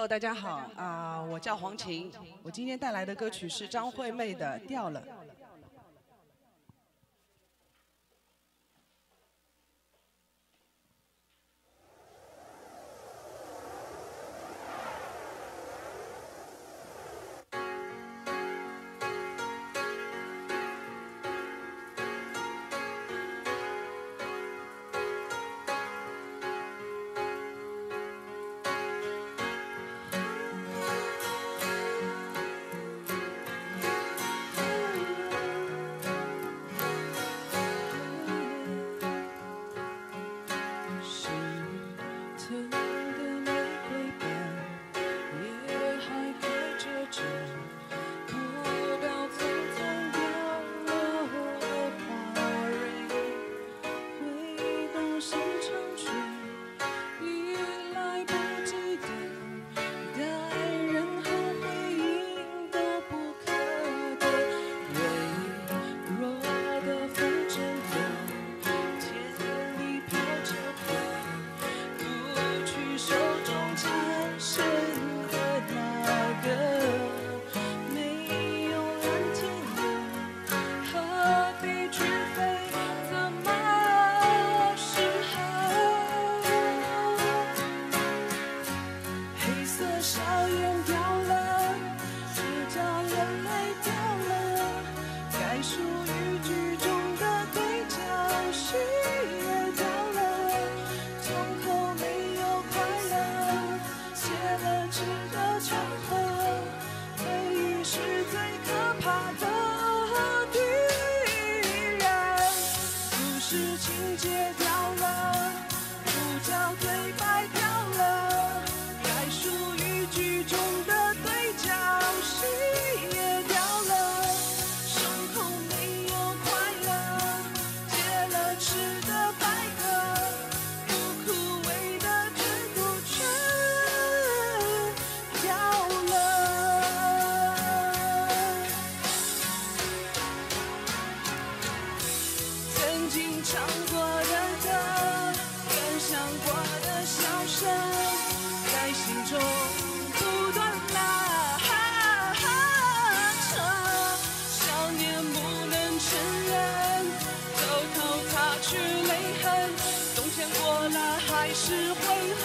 Hello，大家好啊、我叫黄琴，我今天带来的歌曲是张惠妹的《掉了》。唱过的歌，分享过的笑声，在心中不断拉扯。想念不能承认，偷偷擦去泪痕，冬天过了还是会很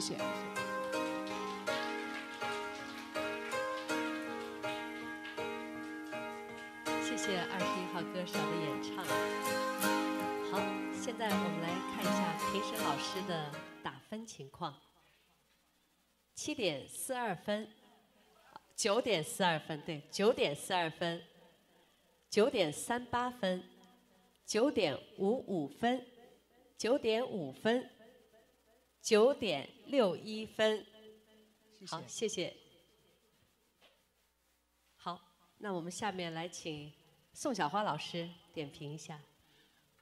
谢谢。谢谢二十一号歌手的演唱。好，现在我们来看一下评审老师的打分情况。七点四二分，九点四二分，对，九点四二分，九点三八分，九点五五分，九点五分，九点六一分。好，谢谢。好，那我们下面来请宋小花老师点评一下。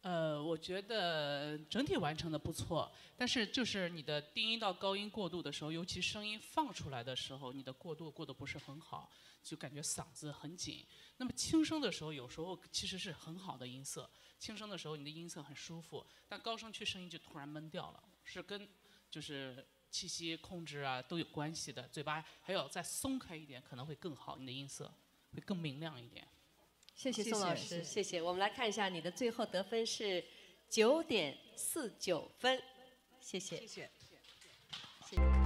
呃，我觉得整体完成的不错，但是就是你的低音到高音过渡的时候，尤其声音放出来的时候，你的过渡过得不是很好，就感觉嗓子很紧。那么轻声的时候，有时候其实是很好的音色，轻声的时候你的音色很舒服，但高声区声音就突然闷掉了，是跟就是气息控制啊都有关系的。嘴巴还要再松开一点，可能会更好，你的音色会更明亮一点。谢谢谢宋老师，谢谢谢谢。我们来看一下你的最后得分是九点四九分。谢谢谢。谢。